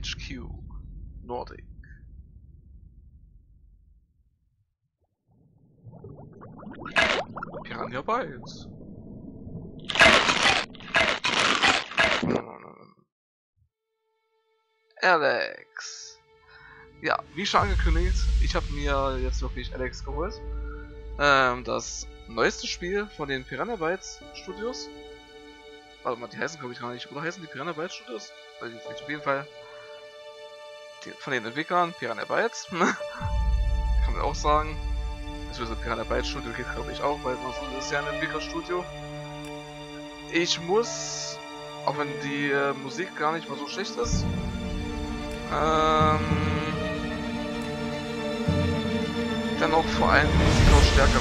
THQ Nordic. Piranha Bytes. Alex. Ja, wie schon angekündigt, ich habe mir jetzt wirklich Alex geholt. Ähm, das neueste Spiel von den Piranha Bytes Studios. Warte mal, die heißen glaube ich gar nicht. Oder heißen die Piranha Bytes Studios? Weiß ich nicht. Auf jeden Fall von den Entwicklern Piranha Bytes. Kann man auch sagen. Also Piranha Bytes Studio geht glaube ich auch, weil so ist ja ein Entwicklerstudio. Ich muss, auch wenn die äh, Musik gar nicht mal so schlecht ist, ähm, dann auch vor allem die Musiklautstärke.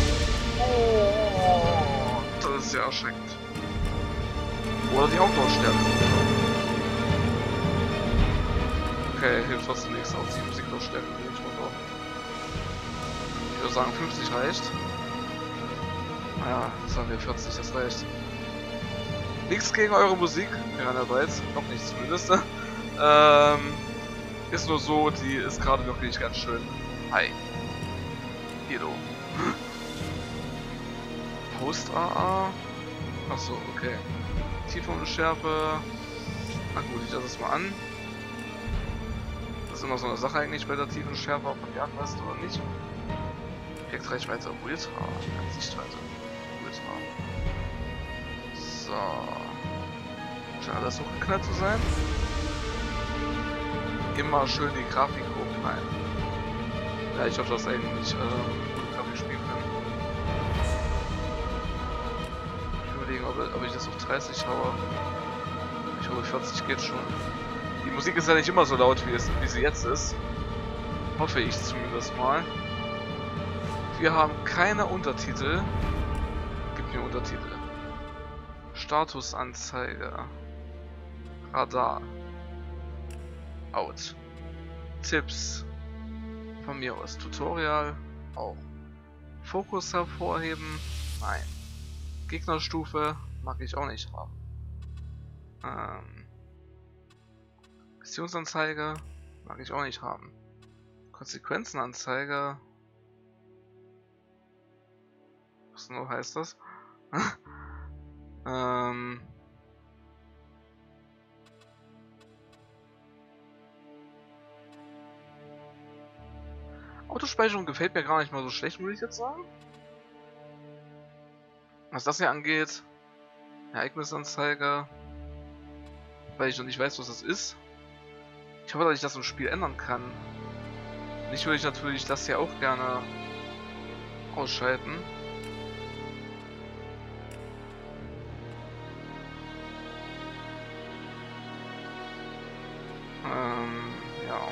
Oh, das ist sehr erschreckend. Oder die Hauptlautstärke. Okay, hilft trotzdem nichts auf die Musiklautstärke. Ich würde sagen 50 reicht. Naja, sagen wir 40, das reicht. Nichts gegen eure Musik, Piranha Bytes, noch nicht zumindest. ähm, ist nur so, die ist gerade wirklich ganz schön. Hi. Hilo. Post AA. Achso, okay. Tiefenunschärfe. Na gut, ich lasse es mal an. Ist immer so eine Sache eigentlich bei der Tiefenschärfe, ob man die anpasst oder nicht. Effektreichweite Ultra. Sichtweite Ultra. So. Scheint alles hochgeknallt zu sein. Immer schön die Grafik hochknallen. Ja, ich hoffe, dass eigentlich äh, gute Grafik spielen kann. Ich überlege, ob, ob ich das auf 30 haue. Ich hoffe, 40 geht schon. Die Musik ist ja nicht immer so laut, wie, es, wie sie jetzt ist. Hoffe ich zumindest mal. Wir haben keine Untertitel. Gib mir Untertitel. Statusanzeige. Radar. Out. Tipps. Von mir aus. Tutorial. Auch. Fokus hervorheben. Nein. Gegnerstufe mag ich auch nicht haben. Ähm. Missionsanzeige mag ich auch nicht haben. Konsequenzenanzeige. Was genau heißt das? ähm. Autospeicherung gefällt mir gar nicht mal so schlecht, würde ich jetzt sagen. Was das hier angeht, Ereignisanzeige, weil ich noch nicht weiß, was das ist. Ich hoffe, dass ich das im Spiel ändern kann. Nicht würde ich natürlich das hier auch gerne ausschalten. Ähm, ja.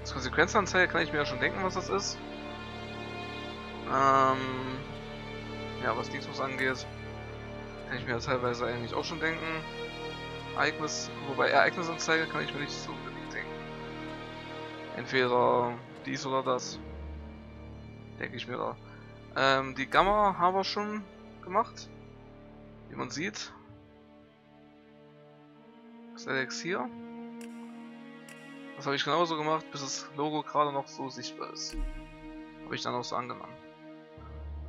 Als Konsequenzanzeige kann ich mir ja schon denken, was das ist. Ähm, ja, was Dingsbus angeht, kann ich mir ja teilweise eigentlich auch schon denken. Ereignis, wobei Ereignisanzeige kann ich mir nicht so unbedingt denken. Entweder dies oder das. Denke ich mir da. Ähm, die Gamma haben wir schon gemacht. Wie man sieht. Das Elixier. Das habe ich genauso gemacht, bis das Logo gerade noch so sichtbar ist. Habe ich dann auch so angenommen.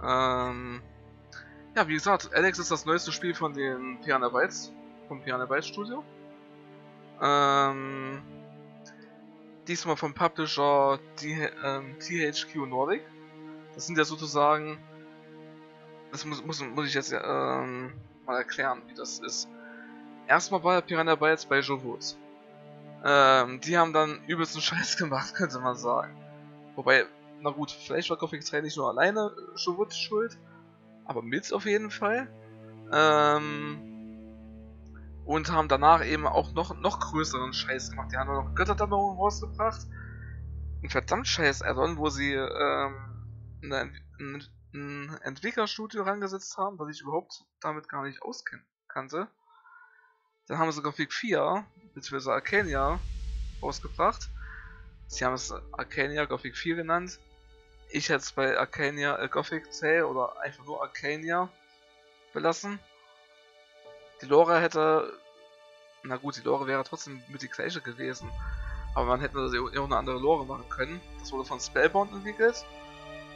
Ähm, ja, wie gesagt, Alex ist das neueste Spiel von den Piranha Bytes, vom Piranha Bytes Studio. Ähm, diesmal vom Publisher die, ähm, THQ Nordic. Das sind ja sozusagen, das muss, muss, muss ich jetzt ähm, mal erklären, wie das ist. Erstmal war Piranha Bytes bei Jovut. Ähm, die haben dann übelsten Scheiß gemacht, könnte man sagen. Wobei, na gut, vielleicht war Gothic 3 nicht nur alleine Jovut schuld, aber mit auf jeden Fall. Ähm, und haben danach eben auch noch, noch größeren Scheiß gemacht. Die haben noch Götterdämmerung rausgebracht. Ein verdammt scheiß Addon, wo sie ähm, eine, ein, ein Entwicklerstudio rangesetzt haben, was ich überhaupt damit gar nicht auskannte. Dann haben sie Gothic 4, beziehungsweise Arcania, rausgebracht. Sie haben es Arcania Gothic 4 genannt. Ich hätte es bei Arcania äh, Gothic 10 oder einfach nur Arcania belassen. Die Lore hätte na gut, die Lore wäre trotzdem mit die gleiche gewesen. Aber man hätte auch eine andere Lore machen können. Das wurde von Spellbound entwickelt.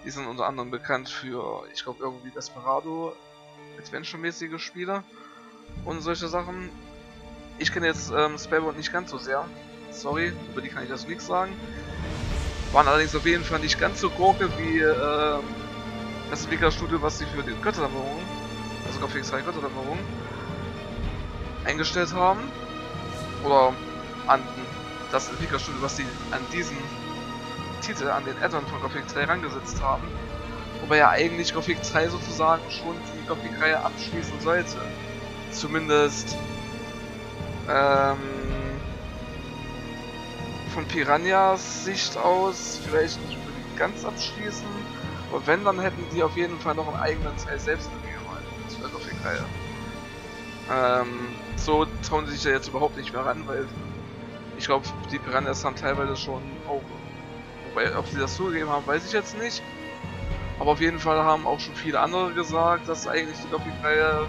Die sind unter anderem bekannt für, ich glaube, irgendwie Desperado, Adventure-mäßige Spiele und solche Sachen. Ich kenne jetzt ähm, Spellbound nicht ganz so sehr. Sorry, über die kann ich das nichts sagen. Waren allerdings auf jeden Fall nicht ganz so gurke wie äh, das Entwicklerstudio, was sie für die Götterdämmerung, also Gothic 2 Götterdämmerung, eingestellt haben. Oder an das Entwicklerstudio, was sie an diesen Titel, an den Addon von Gothic 3 rangesetzt haben. Wobei ja eigentlich Gothic 3 sozusagen schon die Gothic-Reihe abschließen sollte. Zumindest ähm, von Piranhas Sicht aus vielleicht nicht unbedingt ganz abschließen. Aber wenn, dann hätten die auf jeden Fall noch einen eigenen Teil selbst wollen. zu der Gothic-Reihe. Ähm, so trauen sie sich ja jetzt überhaupt nicht mehr ran, weil ich glaube, die Piranhas haben teilweise schon auch, wobei, ob sie das zugegeben haben, weiß ich jetzt nicht. Aber auf jeden Fall haben auch schon viele andere gesagt, dass eigentlich die Gothic-Reihe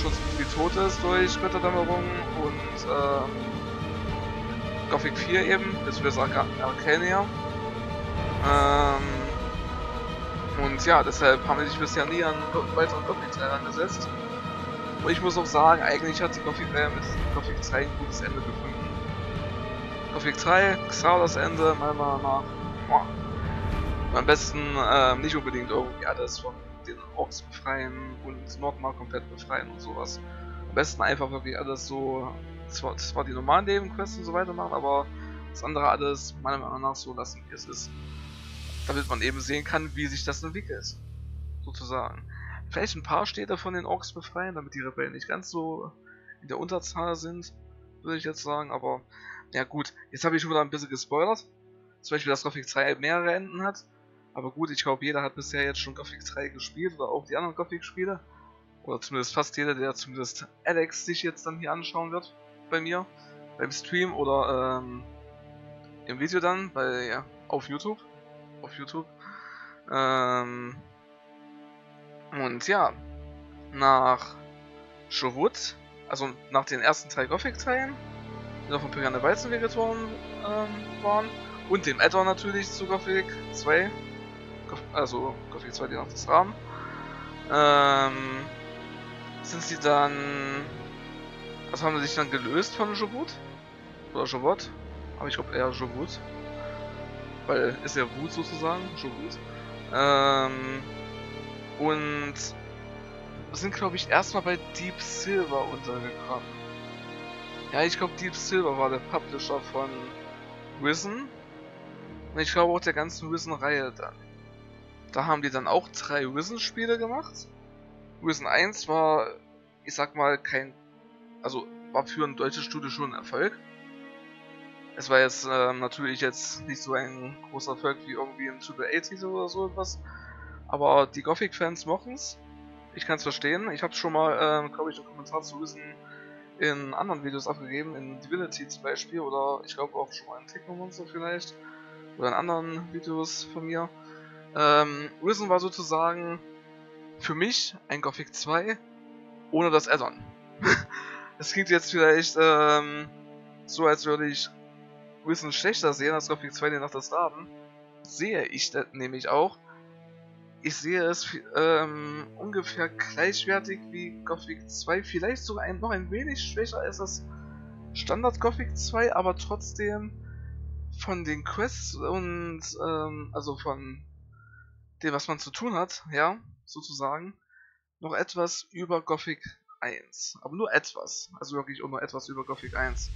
schon so wie tot ist durch Götterdämmerung und äh, Gothic 4 eben, beziehungsweise Arcania. Ähm, und ja, deshalb haben wir sich bisher nie an weiteren Gothic-Teil angesetzt. Und ich muss auch sagen, eigentlich hat die Gothic-Reihe mit Gothic 2 ein gutes Ende gefunden. Gothic 3, das Ende, meiner Meinung nach. Boah. Am besten äh, nicht unbedingt irgendwie alles von den Orks befreien und Nordmark komplett befreien und sowas. Am besten einfach wirklich alles so, zwar, zwar die normalen Nebenquests und so weiter machen, aber das andere alles meiner Meinung nach so lassen, wie es ist. Damit man eben sehen kann, wie sich das entwickelt. Sozusagen. Vielleicht ein paar Städte von den Orks befreien, damit die Rebellen nicht ganz so in der Unterzahl sind, würde ich jetzt sagen, aber ja gut, jetzt habe ich schon wieder ein bisschen gespoilert. Zum Beispiel, dass Gothic 3 mehrere Enden hat. Aber gut, ich glaube, jeder hat bisher jetzt schon Gothic 3 gespielt oder auch die anderen Gothic-Spiele. Oder zumindest fast jeder, der zumindest Alex sich jetzt dann hier anschauen wird bei mir, beim Stream oder ähm, im Video dann, bei, ja, auf YouTube. Auf YouTube. Ähm, und ja, nach Sherwood, also nach den ersten drei Gothic-Teilen, die noch von Piranha Weizen Vegetoren ähm, waren, und dem Addon natürlich zu Gothic 2, also Gothic 2 die Nacht des Rahmen, ähm, sind sie dann, was haben sie sich dann gelöst von Jobut? Oder Jobot? Aber ich glaube eher Jobut. Weil ist ja Wut sozusagen, Jobut. Ähm, und sind glaube ich erstmal bei Deep Silver untergekommen. Ja, ich glaube Deep Silver war der Publisher von Risen. Und ich glaube auch der ganzen Risen-Reihe dann. Da haben die dann auch drei Risen-Spiele gemacht. Risen 1 war, ich sag mal, kein... Also, war für ein deutsches Studio schon ein Erfolg. Es war jetzt ähm, natürlich jetzt nicht so ein großer Erfolg wie irgendwie ein Super 80 oder so etwas. Aber die Gothic-Fans mochten es. Ich kann es verstehen. Ich habe schon mal, ähm, glaube ich, einen Kommentar zu Risen in anderen Videos abgegeben, in Divinity zum Beispiel, oder ich glaube auch schon mal in Technomonster vielleicht, oder in anderen Videos von mir. Ähm, Risen war sozusagen für mich ein Gothic 2 ohne das Addon. Es klingt jetzt vielleicht ähm, so, als würde ich Risen schlechter sehen als Gothic 2 den Nacht des Raben. Sehe ich das nämlich auch. Ich sehe es ähm, ungefähr gleichwertig wie Gothic 2, vielleicht sogar ein, noch ein wenig schwächer als das Standard Gothic 2, aber trotzdem von den Quests und ähm, also von dem, was man zu tun hat, ja, sozusagen, noch etwas über Gothic 1. Aber nur etwas. Also wirklich nur etwas über Gothic 1.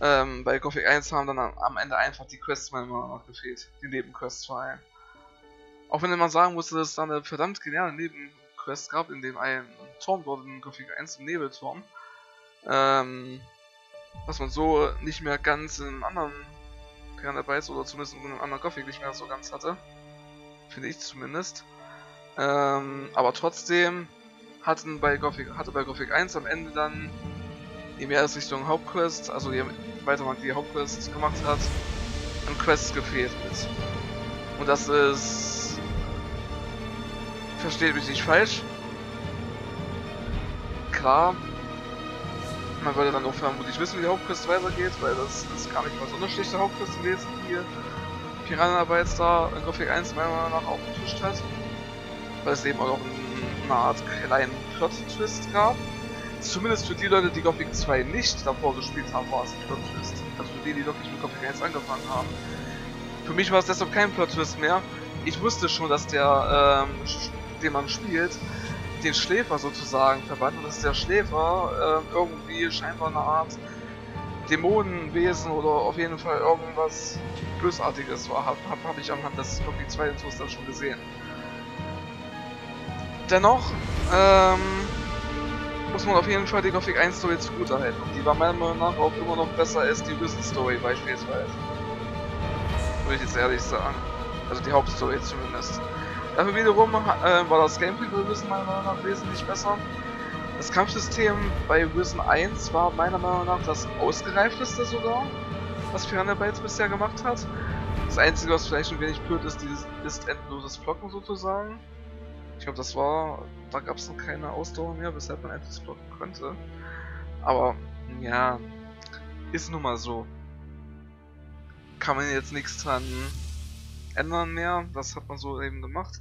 Ähm, bei Gothic 1 haben dann am Ende einfach die Quests meiner Meinung nach gefehlt. Die Nebenquests vor allem. Auch wenn man sagen musste, dass es da eine verdammt geniale Nebenquest gab, in dem ein Turm dort in Gothic 1 im Nebelturm. Ähm, was man so nicht mehr ganz in anderen Piranha Bytes oder zumindest in einem anderen Gothic nicht mehr so ganz hatte. Finde ich zumindest. Ähm, aber trotzdem hatten bei Gothic, hatte bei Gothic 1 am Ende dann, je mehr es Richtung Hauptquest, also je weiter man die Hauptquest gemacht hat, an Quests gefehlt ist. Und das ist... Versteht mich nicht falsch. Klar, Man würde dann auch vermutlich wissen, wie die Hauptquest weitergeht, weil das ist gar nicht mal so eine schlechte Hauptquest gewesen, die Piranha da in Gothic 1 meiner Meinung nach aufgetischt hat. Weil es eben auch noch eine Art kleinen Plot-Twist gab. Zumindest für die Leute, die Gothic 2 nicht davor gespielt haben, war es ein Plot-Twist. Also für die, die wirklich mit Gothic 1 angefangen haben. Für mich war es deshalb kein Plot-Twist mehr. Ich wusste schon, dass der, ähm, den man spielt, den Schläfer sozusagen verbannt und dass der Schläfer äh, irgendwie scheinbar eine Art Dämonenwesen oder auf jeden Fall irgendwas Bösartiges war, habe hab, hab ich anhand des Gothic 2 Intros dann schon gesehen. Dennoch ähm, muss man auf jeden Fall die Gothic 1 Story zugutehalten. Und die war meiner Meinung nach auch immer noch besser als die Risen Story beispielsweise. Würde ich jetzt ehrlich sagen. Also die Hauptstory zumindest. Dafür wiederum äh, war das Gameplay bei Risen meiner Meinung nach wesentlich besser. Das Kampfsystem bei Risen 1 war meiner Meinung nach das ausgereifteste sogar, was Piranha Bytes bisher gemacht hat. Das einzige, was vielleicht ein wenig blöd ist, dieses, ist endloses Blocken sozusagen. Ich glaube, das war, da gab es noch keine Ausdauer mehr, weshalb man endlich blocken konnte. Aber, ja, ist nun mal so. Kann man jetzt nichts dran ändern mehr, das hat man so eben gemacht.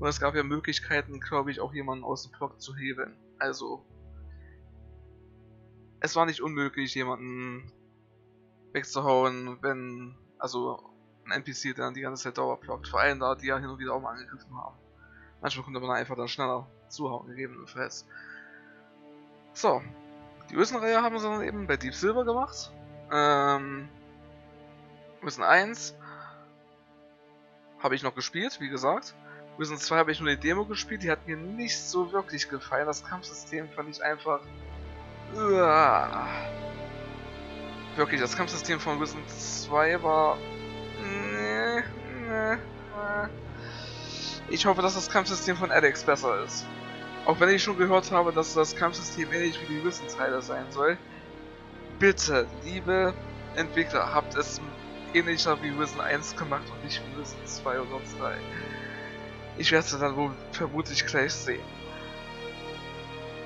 Und es gab ja Möglichkeiten, glaube ich, auch jemanden aus dem Block zu heben. Also, es war nicht unmöglich, jemanden wegzuhauen, wenn, also, ein NPC, der dann die ganze Zeit dauerblockt. Vor allem da, die ja hin und wieder auch mal angegriffen haben. Manchmal konnte man einfach dann schneller zuhauen, gegebenenfalls. So, die Rüssenreihe haben sie dann eben bei Deep Silver gemacht. Ähm, Rüssen 1 habe ich noch gespielt, wie gesagt. Risen 2 habe ich nur die Demo gespielt, die hat mir nicht so wirklich gefallen. Das Kampfsystem fand ich einfach... Uah. Wirklich, das Kampfsystem von Risen 2 war... Ich hoffe, dass das Kampfsystem von Alex besser ist. Auch wenn ich schon gehört habe, dass das Kampfsystem ähnlich wie die Risen-Teile sein soll. Bitte, liebe Entwickler, habt es ähnlicher wie Risen 1 gemacht und nicht wie Risen 2 oder 3. Ich werde es dann wohl vermutlich gleich sehen.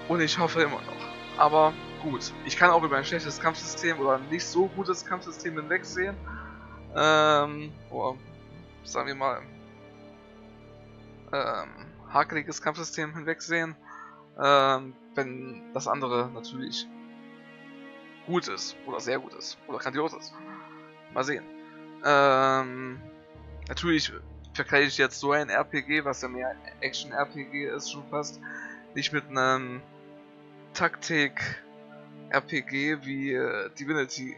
Und ich hoffe immer noch. Aber gut, ich kann auch über ein schlechtes Kampfsystem oder ein nicht so gutes Kampfsystem hinwegsehen. Ähm, oder sagen wir mal, ähm, hakeliges Kampfsystem hinwegsehen, ähm, wenn das andere natürlich gut ist oder sehr gut ist oder grandios ist. Mal sehen. Ähm, natürlich vergleiche ich jetzt so ein RPG, was ja mehr Action-RPG ist schon fast, nicht mit einem Taktik-RPG wie äh, Divinity.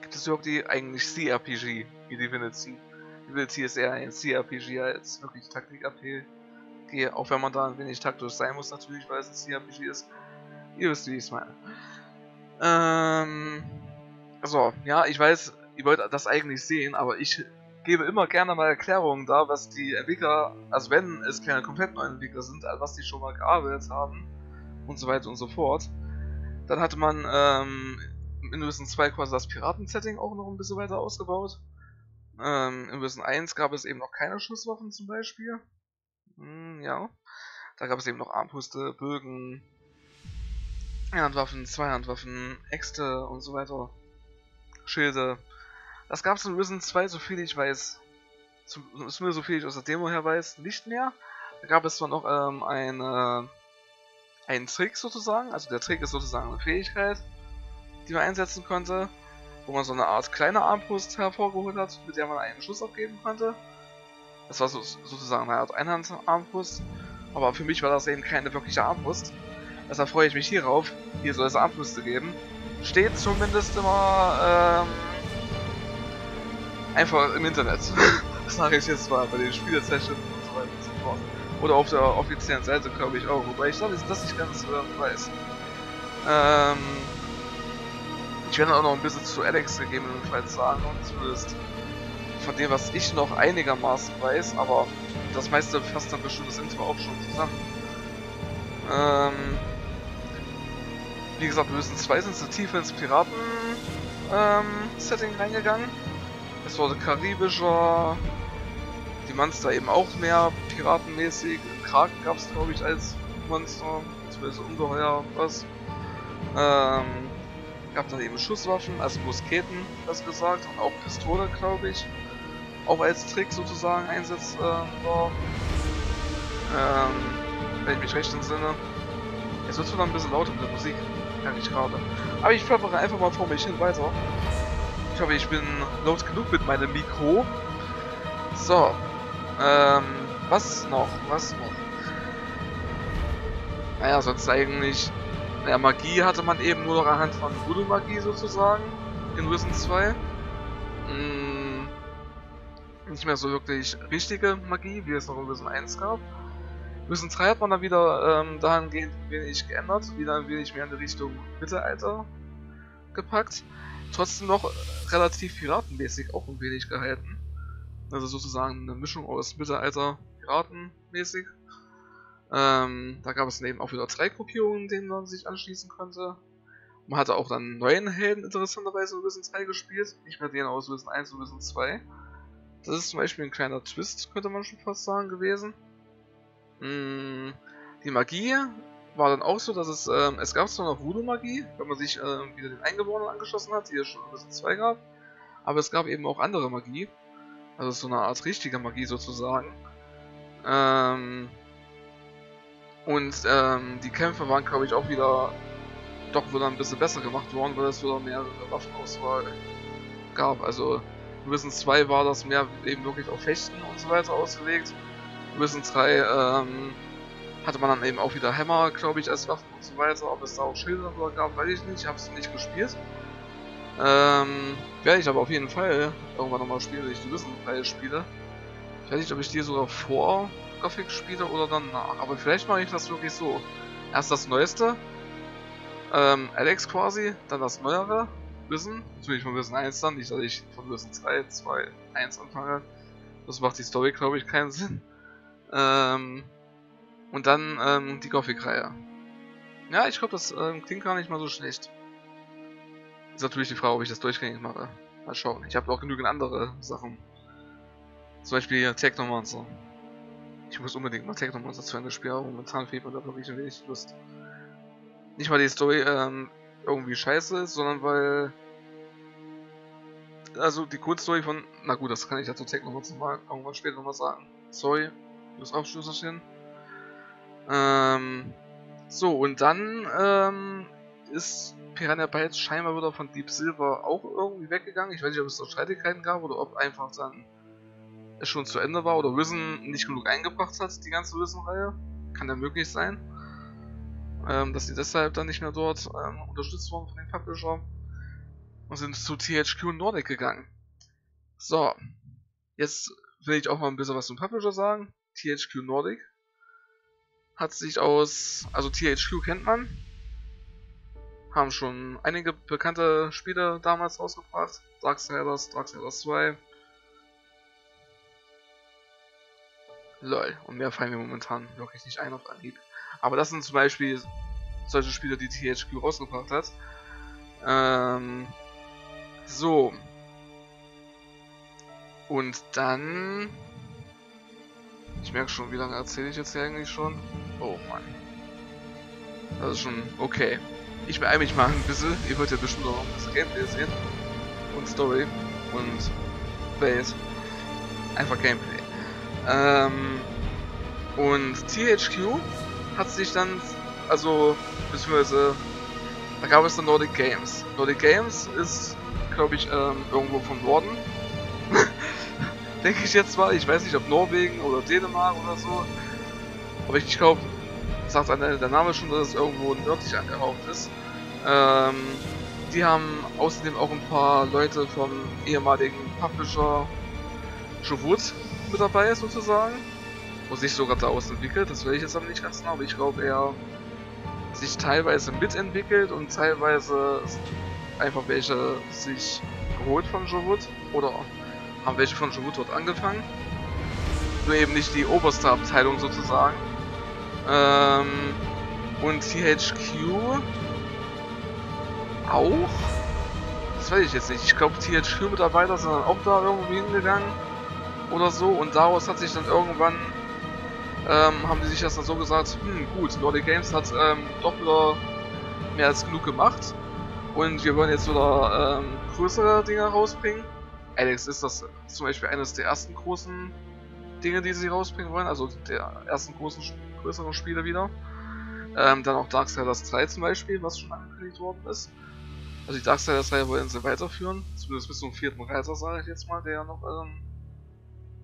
Gibt es überhaupt die eigentlich CRPG wie Divinity? Divinity ist eher ein CRPG als wirklich Taktik-RPG, auch wenn man da ein wenig taktisch sein muss natürlich, weil es ein CRPG ist. Ihr wisst, wie ich es meine. Ähm, also, ja, ich weiß, ihr wollt das eigentlich sehen, aber ich gebe immer gerne mal Erklärungen da, was die Entwickler, also wenn es keine komplett neuen Entwickler sind, was die schon mal gearbeitet haben und so weiter und so fort. Dann hatte man ähm, in Risen 2 quasi das Piraten-Setting auch noch ein bisschen weiter ausgebaut. Ähm, in Risen 1 gab es eben noch keine Schusswaffen zum Beispiel. Hm, ja. Da gab es eben noch Armbrüste, Bögen, Handwaffen, Zweihandwaffen, Äxte und so weiter. Schilde. Das gab es in Risen 2, so viel ich weiß, zumindest so viel ich aus der Demo her weiß, nicht mehr. Da gab es zwar noch ähm, eine, einen Trick sozusagen, also der Trick ist sozusagen eine Fähigkeit, die man einsetzen konnte, wo man so eine Art kleine Armbrust hervorgeholt hat, mit der man einen Schuss abgeben konnte. Das war so, sozusagen eine Art Einhand-Armbrust, aber für mich war das eben keine wirkliche Armbrust. Deshalb freue ich mich hierauf, hier soll es Armbrüste geben. Steht zumindest immer, ähm, einfach im Internet. das sage ich jetzt mal bei den Spielersessions und so weiter und so fort. Oder auf der offiziellen Seite glaube ich auch, wobei ich glaube, das nicht ganz äh, weiß. Ähm, ich werde auch noch ein bisschen zu Alex gegebenenfalls sagen und zumindest von dem, was ich noch einigermaßen weiß, aber das meiste fasst dann bestimmt das Intro auch schon zusammen. Ähm, wie gesagt, wir müssen zwei sind so tief ins Piraten-Setting ähm, reingegangen. Es wurde karibischer, die Monster eben auch mehr piratenmäßig. Kraken gab es glaube ich als Monster, beziehungsweise Ungeheuer, was. Ähm, gab dann eben Schusswaffen, also Musketen, das gesagt, und auch Pistole, glaube ich. Auch als Trick sozusagen einsetzbar. Ähm, wenn ich mich recht entsinne. Es wird schon ein bisschen lauter mit der Musik, merke ich gerade. Aber ich plappere einfach mal vor mich hin weiter. Ich hoffe, ich bin laut genug mit meinem Mikro. So. Ähm, was noch? Was noch? Naja, sonst eigentlich... Naja, Magie hatte man eben nur noch anhand von Voodoo-Magie sozusagen. In Risen 2. Hm, nicht mehr so wirklich richtige Magie, wie es noch in Risen 1 gab. Risen 3 hat man dann wieder ähm, dahingehend wenig geändert, wieder ein wenig mehr in die Richtung Mittelalter gepackt. Trotzdem noch relativ piratenmäßig auch ein wenig gehalten. Also sozusagen eine Mischung aus Mittelalter piratenmäßig. Ähm, da gab es eben auch wieder drei Gruppierungen, denen man sich anschließen konnte. Man hatte auch dann neuen Helden interessanterweise in Wissen 3 gespielt, nicht mehr den aus Wissen 1 und Wissen 2. Das ist zum Beispiel ein kleiner Twist, könnte man schon fast sagen, gewesen. Mm, die Magie war dann auch so, dass es, ähm, es gab zwar noch Voodoo-Magie, wenn man sich ähm, wieder den Eingeborenen angeschlossen hat, die es schon in Wissen 2 gab, aber es gab eben auch andere Magie, also so eine Art richtige Magie sozusagen. Ähm, und ähm, die Kämpfe waren, glaube ich, auch wieder doch wieder ein bisschen besser gemacht worden, weil es wieder mehr Waffenauswahl gab. Also Wissen 2 war das mehr eben wirklich auf Fechten und so weiter ausgelegt. Wissen 3 ähm, hatte man dann eben auch wieder Hammer, glaube ich, als Waffen und so weiter. Ob es da auch Schilder oder gab, weiß ich nicht. Ich habe es nicht gespielt. Ähm, werde ich aber auf jeden Fall irgendwann nochmal spielen, wenn ich die Wissen-Reihe spiele. Ich weiß nicht, ob ich die sogar vor Gothic spiele oder danach. Aber vielleicht mache ich das wirklich so. Erst das Neueste, ähm, Alex quasi, dann das Neuere, Wissen, natürlich von Wissen 1 dann, nicht dass ich von Wissen 2, 2, 1 anfange. Das macht die Story, glaube ich, keinen Sinn. Ähm, und dann ähm, die Gothic-Reihe. Ja, ich glaube, das ähm, klingt gar nicht mal so schlecht. Ist natürlich die Frage, ob ich das durchgängig mache. Mal schauen. Ich habe auch genügend andere Sachen. Zum Beispiel Technomancer. Ich muss unbedingt mal Technomancer zu Ende spielen, aber momentan fehlt mir da wirklich ein wenig Lust. Nicht weil die Story ähm, irgendwie scheiße ist, sondern weil... Also die Grundstory von... Na gut, das kann ich ja zu Technomancer mal irgendwann später nochmal sagen. Sorry, das Aufschlusserchen. Ähm, so, und dann ähm, ist Piranha Bytes scheinbar wieder von Deep Silver auch irgendwie weggegangen. Ich weiß nicht, ob es da Streitigkeiten gab oder ob einfach dann es schon zu Ende war oder Wissen nicht genug eingebracht hat, die ganze Wissen-Reihe. Kann ja möglich sein. Ähm, dass sie deshalb dann nicht mehr dort ähm, unterstützt wurden von den Publisher. Und sind zu THQ Nordic gegangen. So. Jetzt will ich auch mal ein bisschen was zum Publisher sagen. THQ Nordic hat sich aus, also THQ kennt man, haben schon einige bekannte Spiele damals rausgebracht. Darksiders, Darksiders 2. Lol, und mehr fallen mir momentan wirklich nicht ein auf Anhieb. Aber das sind zum Beispiel solche Spiele, die THQ rausgebracht hat. Ähm, so. Und dann... Ich merke schon, wie lange erzähle ich jetzt hier eigentlich schon? Oh Mann. Das ist schon okay. Ich beeile mich mal ein bisschen. Ihr wollt ja bestimmt ein bisschen Gameplay sehen. Und Story. Und Base. Einfach Gameplay. Ähm, und THQ hat sich dann, also, beziehungsweise, da gab es dann Nordic Games. Nordic Games ist, glaube ich, ähm, irgendwo vom Norden. Denke ich jetzt mal. Ich weiß nicht, ob Norwegen oder Dänemark oder so. Aber ich glaube, sagt der Name schon, dass es irgendwo nördlich angehaucht ist. Ähm, die haben außerdem auch ein paar Leute vom ehemaligen Publisher Jovut mit dabei sozusagen. Wo sich sogar daraus entwickelt, das will ich jetzt aber nicht ganz genau, aber ich glaube er sich teilweise mitentwickelt und teilweise einfach welche sich geholt von Jovut oder haben welche von dort angefangen. Nur eben nicht die oberste Abteilung sozusagen. Ähm, und THQ auch? Das weiß ich jetzt nicht. Ich glaube, THQ-Mitarbeiter sind dann auch da irgendwie hingegangen oder so und daraus hat sich dann irgendwann ähm, haben die sich das dann so gesagt, hm gut, Nordic Games hat ähm, doch wieder mehr als genug gemacht. Und wir wollen jetzt wieder ähm, größere Dinge rausbringen. Alex ist das zum Beispiel eines der ersten großen Dinge, die sie rausbringen wollen. Also der ersten großen, größeren Spiele wieder. Ähm, dann auch Darksiders 3 zum Beispiel, was schon angekündigt worden ist. Also die Darksiders 3 wollen sie weiterführen. Zumindest bis zum vierten Reiter, sage ich jetzt mal, der noch... Ähm,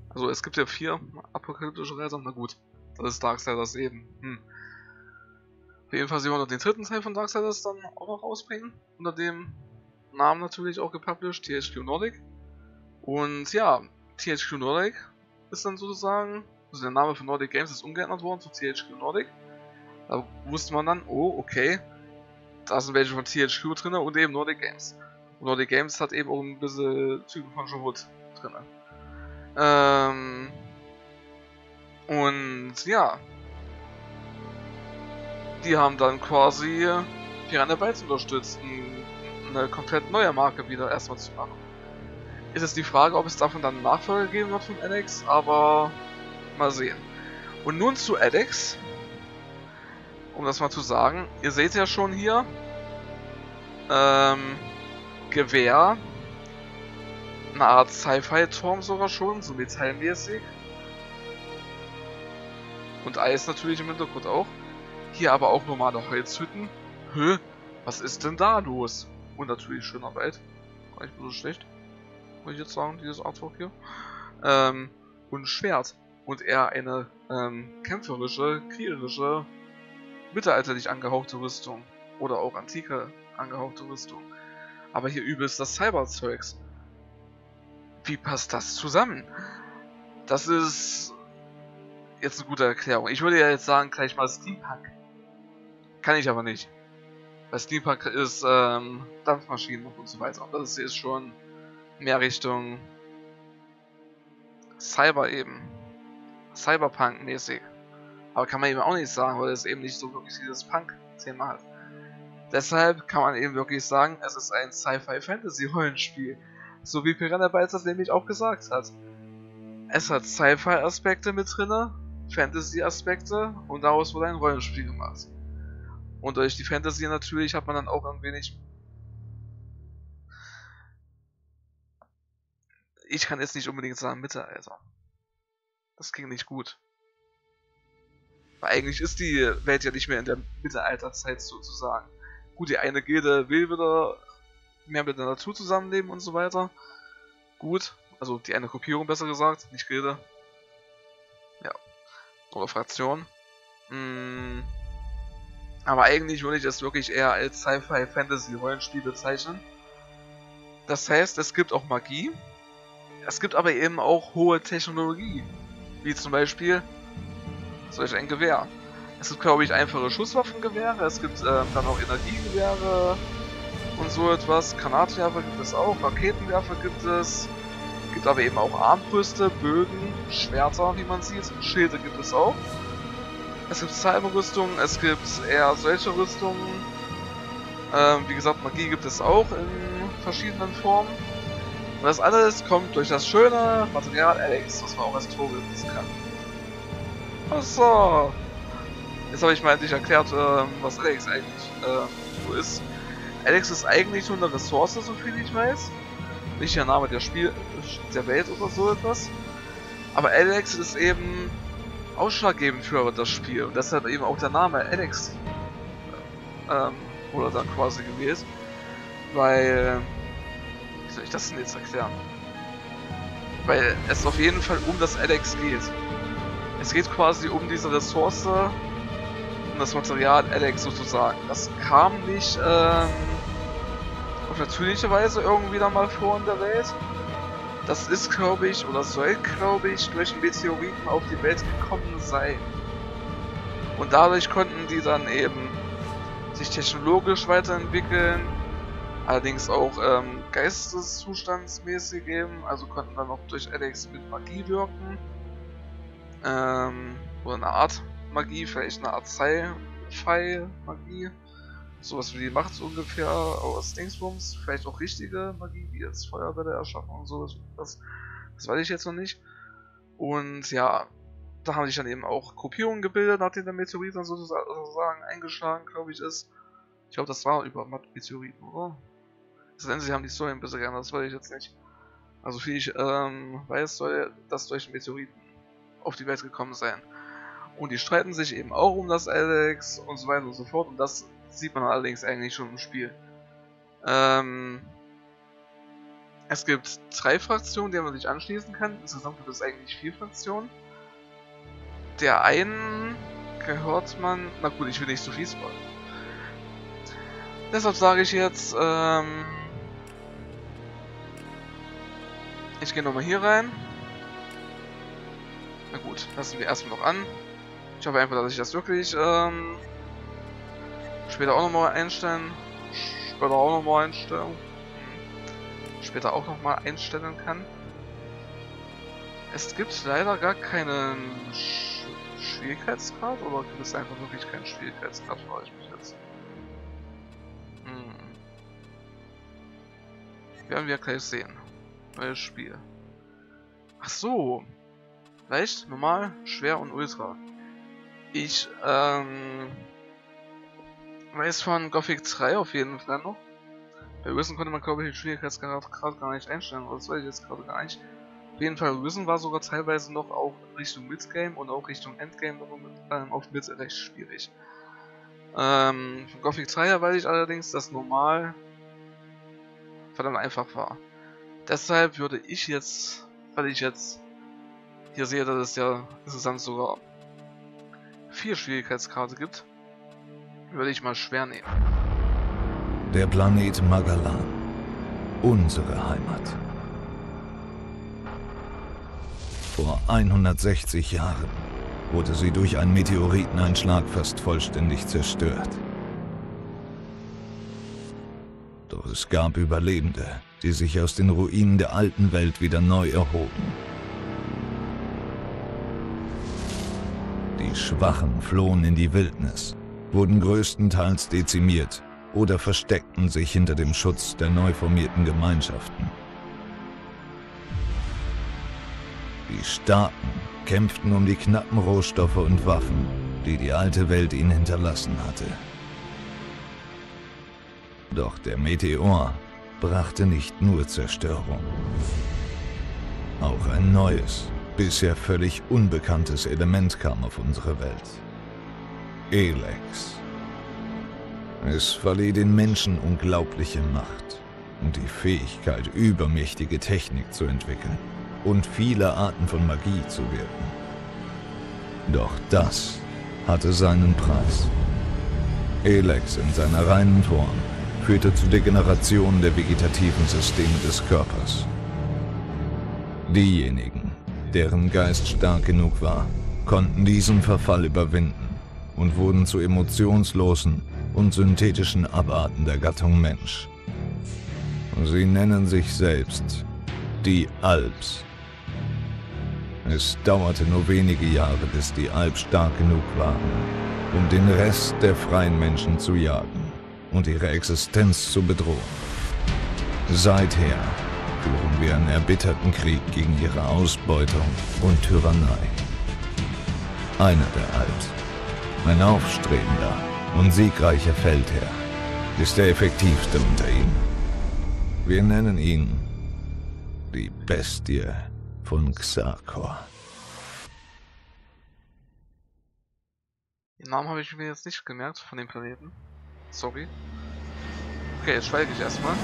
also es gibt ja vier apokalyptische Reiter, na gut. Das ist Darksiders eben. Hm. Auf jeden Fall, sie wollen noch den dritten Teil von Darksiders dann auch noch rausbringen. Unter dem Namen natürlich auch gepublished, THQ Nordic. Und ja, THQ Nordic ist dann sozusagen, also der Name von Nordic Games ist umgeändert worden zu THQ Nordic. Da wusste man dann, oh, okay, da sind welche von THQ drin und eben Nordic Games. Und Nordic Games hat eben auch ein bisschen Züge von Jowood drin. Ähm, und ja, die haben dann quasi Piranha Bytes unterstützt, eine komplett neue Marke wieder erstmal zu machen. Ist es die Frage, ob es davon dann Nachfolger geben wird von Alex, aber mal sehen. Und nun zu Alex. Um das mal zu sagen, ihr seht ja schon hier, ähm, Gewehr, eine Art Sci-Fi-Turm sogar schon, so metallmäßig. Und Eis natürlich im Hintergrund auch. Hier aber auch normale Holzhütten. Hä? Was ist denn da los? Und natürlich schöner Wald. Gar nicht so schlecht. Muss ich jetzt sagen, dieses Artwork hier. Ähm, und Schwert. Und eher eine ähm, kämpferische, kriegerische, mittelalterlich angehauchte Rüstung. Oder auch antike angehauchte Rüstung. Aber hier übelst das Cyberzeugs. Wie passt das zusammen? Das ist jetzt eine gute Erklärung. Ich würde ja jetzt sagen, gleich mal Steampunk. Kann ich aber nicht. Weil Steampunk ist ähm, Dampfmaschinen und so weiter. Das ist schon mehr Richtung Cyber eben. Cyberpunk-mäßig. Aber kann man eben auch nicht sagen, weil es eben nicht so wirklich dieses Punk-Thema hat. Deshalb kann man eben wirklich sagen, es ist ein Sci-Fi-Fantasy-Rollenspiel. So wie Piranha Bytes das nämlich auch gesagt hat. Es hat Sci-Fi-Aspekte mit drinne, Fantasy-Aspekte und daraus wurde ein Rollenspiel gemacht. Und durch die Fantasy natürlich hat man dann auch ein wenig... Ich kann jetzt nicht unbedingt sagen Mittelalter. Das ging nicht gut. Weil eigentlich ist die Welt ja nicht mehr in der Mittelalterzeit sozusagen. Gut, die eine Gilde will wieder mehr mit der Natur zusammenleben und so weiter. Gut, also die eine Gruppierung besser gesagt, nicht Gilde. Ja. Oder Fraktion. Mm. Aber eigentlich würde ich es wirklich eher als Sci-Fi-Fantasy-Rollenspiel bezeichnen. Das heißt, es gibt auch Magie. Es gibt aber eben auch hohe Technologie. Wie zum Beispiel solch ein Gewehr. Es gibt, glaube ich, einfache Schusswaffengewehre. Es gibt ähm, dann auch Energiegewehre, und so etwas. Granatwerfer gibt es auch, Raketenwerfer gibt es. Gibt aber eben auch Armbrüste, Bögen, Schwerter, wie man sieht. Schilde gibt es auch. Es gibt Cyberrüstungen, es gibt eher solche Rüstungen. Ähm, wie gesagt, Magie gibt es auch in verschiedenen Formen. Und das alles kommt durch das schöne Material Alex, was man auch als Tor benutzen kann. Achso. Jetzt habe ich mal endlich erklärt, ähm, was Alex eigentlich äh, so ist. Alex ist eigentlich nur eine Ressource, so viel ich weiß. Nicht der Name der Spiel der Welt oder so etwas. Aber Alex ist eben ausschlaggebend für das Spiel und deshalb eben auch der Name Alex ähm, wurde dann quasi gewählt. Weil, wie soll ich das denn jetzt erklären? Weil es auf jeden Fall um das Alex geht. Es geht quasi um diese Ressource, um das Material Alex sozusagen. Das kam nicht ähm, auf natürliche Weise irgendwie dann mal vor in der Welt. Das ist, glaube ich, oder soll, glaube ich, durch einen Meteoriten auf die Welt gekommen sein. Und dadurch konnten die dann eben sich technologisch weiterentwickeln, allerdings auch ähm, geisteszustandsmäßig eben, also konnten dann auch durch Alex mit Magie wirken. Ähm, oder eine Art Magie, vielleicht eine Art Sci-Fi-Magie. Sowas wie die Macht ungefähr aus Dingsbums, vielleicht auch richtige Magie, wie jetzt Feuerwelle erschaffen und so, das, das weiß ich jetzt noch nicht. Und ja, da haben sich dann eben auch Gruppierungen gebildet, nachdem der Meteorit dann sozusagen eingeschlagen, glaube ich, ist. Ich glaube, das war über Meteoriten, oder? Das nennen sie haben die Story ein bisschen geändert, das weiß ich jetzt nicht. Also wie ich ähm, weiß, soll das durch Meteoriten auf die Welt gekommen sein. Und die streiten sich eben auch um das Alex und so weiter und so fort. Und das sieht man allerdings eigentlich schon im Spiel. Ähm, es gibt drei Fraktionen, denen man sich anschließen kann. Insgesamt gibt es eigentlich vier Fraktionen. Der einen gehört man... Na gut, ich will nicht zu viel spoilern. Deshalb sage ich jetzt, ähm... Ich gehe nochmal hier rein. Na gut, lassen wir erstmal noch an. Ich hoffe einfach, dass ich das wirklich ähm, später auch nochmal einstellen. Später auch nochmal einstellen. Später auch nochmal einstellen kann. Es gibt leider gar keinen Sch Schwierigkeitsgrad oder gibt es einfach wirklich keinen Schwierigkeitsgrad, frage ich mich jetzt. Hm. Werden wir gleich sehen. Neues Spiel. Ach so. Leicht, normal, schwer und ultra. Ich ähm, weiß von Gothic 3 auf jeden Fall noch. Bei Risen konnte man glaube ich den Schwierigkeitsgrad gar nicht einstellen, oder das weiß ich jetzt gerade gar nicht. Auf jeden Fall Risen war sogar teilweise noch auch Richtung Midgame und auch Richtung Endgame noch mit, ähm, auf Mid recht schwierig. Ähm, von Gothic 3 weiß ich allerdings, dass normal verdammt einfach war. Deshalb würde ich jetzt, weil ich jetzt hier sehe, dass es ja insgesamt sogar vier Schwierigkeitsgrade gibt, würde ich mal schwer nehmen. Der Planet Magalan. Unsere Heimat. Vor 160 Jahren wurde sie durch einen Meteoriteneinschlag fast vollständig zerstört. Doch es gab Überlebende, die sich aus den Ruinen der alten Welt wieder neu erhoben. Die Schwachen flohen in die Wildnis, wurden größtenteils dezimiert oder versteckten sich hinter dem Schutz der neu formierten Gemeinschaften. Die Starken kämpften um die knappen Rohstoffe und Waffen, die die alte Welt ihnen hinterlassen hatte. Doch der Meteor brachte nicht nur Zerstörung. Auch ein neues, bisher völlig unbekanntes Element kam auf unsere Welt. Elex. Es verlieh den Menschen unglaubliche Macht und die Fähigkeit, übermächtige Technik zu entwickeln und viele Arten von Magie zu wirken. Doch das hatte seinen Preis. Elex in seiner reinen Form führte zu Degenerationen der vegetativen Systeme des Körpers. Diejenigen, deren Geist stark genug war, konnten diesen Verfall überwinden und wurden zu emotionslosen und synthetischen Abarten der Gattung Mensch. Sie nennen sich selbst die Alps. Es dauerte nur wenige Jahre, bis die Alps stark genug waren, um den Rest der freien Menschen zu jagen und ihre Existenz zu bedrohen. Seither führen wir einen erbitterten Krieg gegen ihre Ausbeutung und Tyrannei. Einer der Alt, ein aufstrebender und siegreicher Feldherr, ist der effektivste unter ihnen. Wir nennen ihn die Bestie von Xarkor. Den Namen habe ich mir jetzt nicht gemerkt von dem Planeten. Sorry. Okay, jetzt schweige ich erstmal.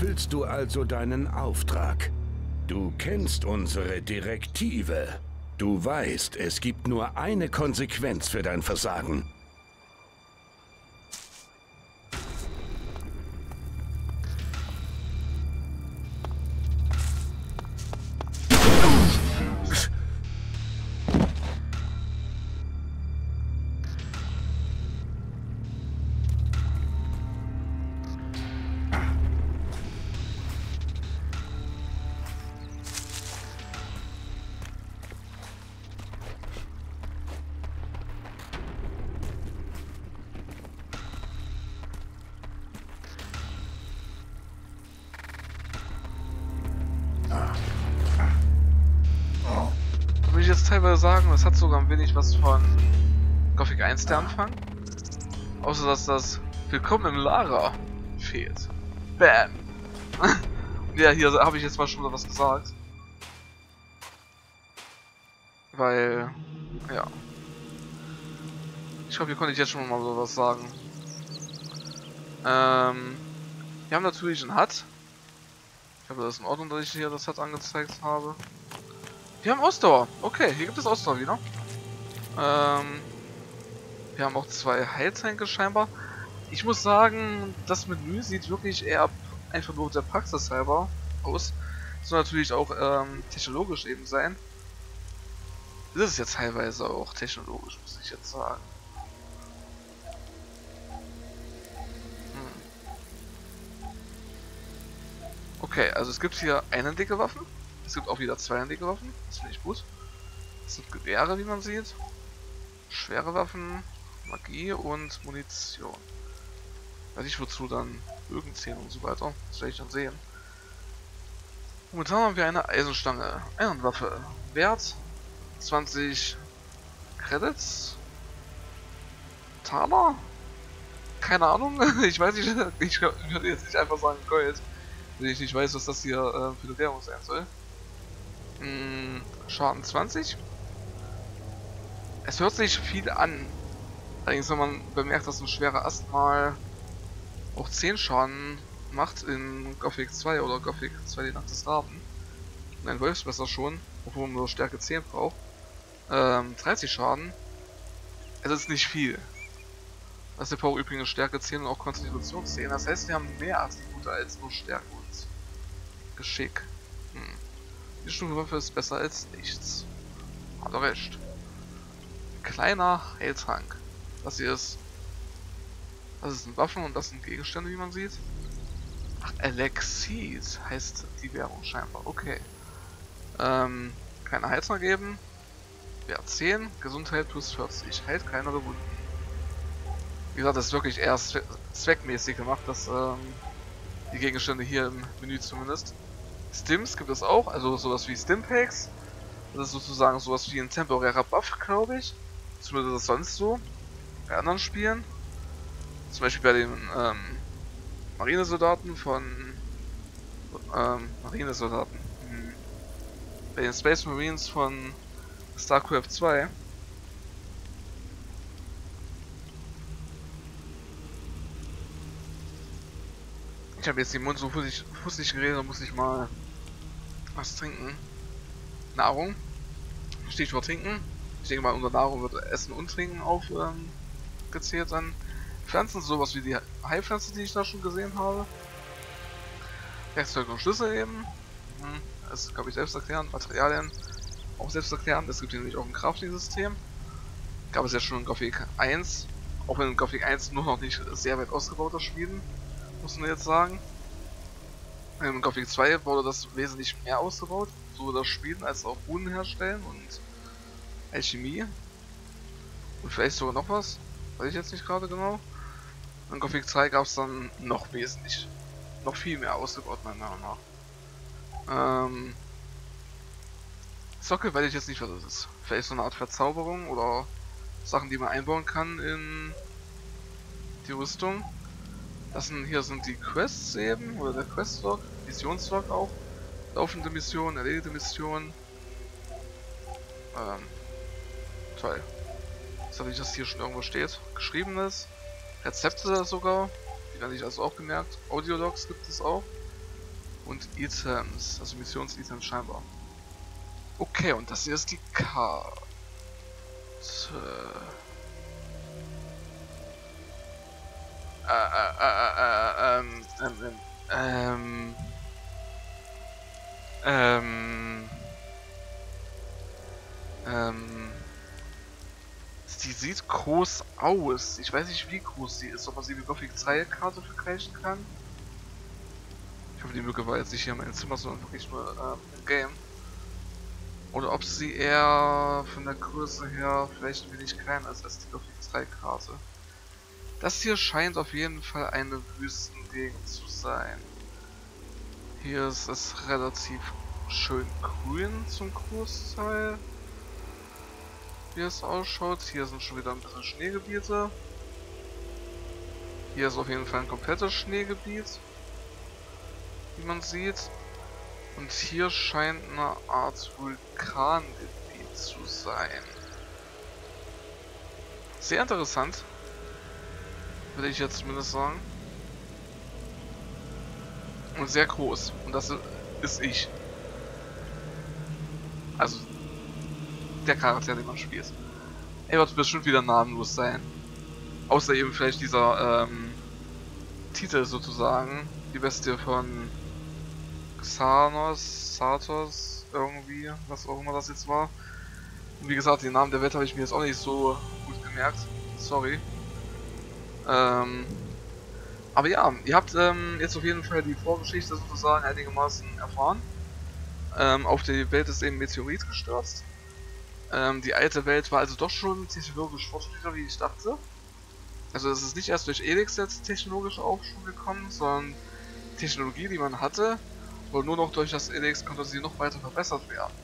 Erfüllst du also deinen Auftrag. Du kennst unsere Direktive. Du weißt, es gibt nur eine Konsequenz für dein Versagen. Teilweise sagen, das hat sogar ein wenig was von Gothic 1 der Anfang. Außer dass das Willkommen im Lager fehlt. Bam! ja, hier habe ich jetzt mal schon was gesagt. Weil, ja. Ich glaube, hier konnte ich jetzt schon mal so was sagen. Ähm, wir haben natürlich ein HUD. Ich glaube, das ist in Ordnung, dass ich hier das HUD angezeigt habe. Wir haben Ausdauer. Okay, hier gibt es Ausdauer wieder. Ähm, wir haben auch zwei Heiltränke scheinbar. Ich muss sagen, das Menü sieht wirklich eher einfach nur der Praxis halber aus. Soll natürlich auch ähm, technologisch eben sein. Das ist jetzt teilweise auch technologisch, muss ich jetzt sagen. Hm. Okay, also es gibt hier eine dicke Waffen. Es gibt auch wieder zweihändige Waffen. Das finde ich gut. Es sind Gewehre, wie man sieht. Schwere Waffen, Magie und Munition. Weiß ich wozu dann Bögen zählen und so weiter. Das werde ich dann sehen. Momentan haben wir eine Eisenstange. Eisenwaffe. Wert 20 Credits. Taler? Keine Ahnung. Ich weiß nicht. Ich würde jetzt nicht einfach sagen Gold. Wenn ich nicht weiß, was das hier äh, für eine Währung sein soll. Schaden 20. Es hört sich viel an. Allerdings, wenn man bemerkt, dass ein schwerer Ast mal auch 10 Schaden macht in Gothic 2 oder Gothic 2 die Nacht des Raben. Nein, Wolfsmesser schon, obwohl man nur Stärke 10 braucht. Ähm, 30 Schaden. Es ist nicht viel. Das ist der übrigens Stärke 10 und auch Konstitution 10. Das heißt, wir haben mehr Attribute als nur Stärke und Geschick. Hm. Die Stufenwaffe ist besser als nichts. Hat er recht. Kleiner Heiltrank. Das hier ist. Das sind Waffen und das sind Gegenstände, wie man sieht. Ach, Alexis heißt die Währung scheinbar. Okay. Ähm, keine Heiltrank geben. Wert 10, Gesundheit plus 40. Heilt kleinere Wunden. Wie gesagt, das ist wirklich eher zweckmäßig gemacht, dass ähm, die Gegenstände hier im Menü zumindest Stims gibt es auch, also sowas wie Stimpacks. Das ist sozusagen sowas wie ein temporärer Buff, glaube ich. Zumindest ist das sonst so. Bei anderen Spielen. Zum Beispiel bei den ähm, Marinesoldaten von ähm, Marinesoldaten. Hm. Bei den Space Marines von StarCraft 2. Ich habe jetzt den Mund so fussig, fussig geredet, da muss ich mal was trinken. Nahrung. Stichwort trinken. Ich denke mal, unter Nahrung wird Essen und Trinken aufgezählt ähm, an Pflanzen, sowas wie die Heilpflanze, die ich da schon gesehen habe. Werkzeuge und Schlüssel eben. Mhm. Das glaube ich selbst erklären. Materialien auch selbst erklären. Es gibt hier nämlich auch ein Crafting-System. Gab es ja schon in Gothic 1. Auch wenn in Gothic 1 nur noch nicht sehr weit ausgebauter Schmieden muss man jetzt sagen. In Gothic 2 wurde das wesentlich mehr ausgebaut, sowohl das Spielen als auch Runen herstellen und Alchemie. Und vielleicht sogar noch was, weiß ich jetzt nicht gerade genau. In Gothic 2 gab es dann noch wesentlich, noch viel mehr ausgebaut, meiner Meinung nach. Ähm, Sockel weiß ich jetzt nicht, was das ist. Vielleicht so eine Art Verzauberung oder Sachen, die man einbauen kann in die Rüstung. Das sind hier sind die Quests eben, oder der Questlog, Missionslog auch. Laufende Mission, erledigte Mission. Ähm, toll. Jetzt habe ich das hier schon irgendwo steht. Geschriebenes. Rezepte sogar. Die werde ich also auch gemerkt. Audiologs gibt es auch. Und Items, also Missions-Items scheinbar. Okay, und das hier ist die Karte. Äh, äh, äh, äh, ähm, ähm, ähm, ähm, ähm, die sieht groß aus. Ich weiß nicht, wie groß sie ist, ob man sie mit Gothic 2 Karte vergleichen kann. Ich hoffe, die Mücke war jetzt nicht hier in meinem Zimmer, sondern wirklich nur ähm, im Game. Oder ob sie eher von der Größe her vielleicht ein wenig kleiner ist als die Gothic 2 Karte. Das hier scheint auf jeden Fall eine Wüstengegend zu sein. Hier ist es relativ schön grün zum Großteil. Wie es ausschaut. Hier sind schon wieder ein bisschen Schneegebiete. Hier ist auf jeden Fall ein komplettes Schneegebiet. Wie man sieht. Und hier scheint eine Art Vulkangebiet zu sein. Sehr interessant. Würde ich jetzt zumindest sagen. Und sehr groß. Und das ist ich. Also, der Charakter, den man spielt. Er wird bestimmt wieder namenlos sein. Außer eben vielleicht dieser ähm, Titel sozusagen. Die Bestie von Xanos, Satos, irgendwie, was auch immer das jetzt war. Und wie gesagt, den Namen der Welt habe ich mir jetzt auch nicht so gut gemerkt. Sorry. Ähm, aber ja, ihr habt ähm, jetzt auf jeden Fall die Vorgeschichte sozusagen einigermaßen erfahren. Ähm, auf die Welt ist eben Meteorit gestürzt. Ähm, die alte Welt war also doch schon technologisch fortschrittlicher, wie ich dachte. Also es ist nicht erst durch Elix jetzt technologisch Aufschwung gekommen, sondern Technologie, die man hatte, und nur noch durch das Elix konnte sie noch weiter verbessert werden.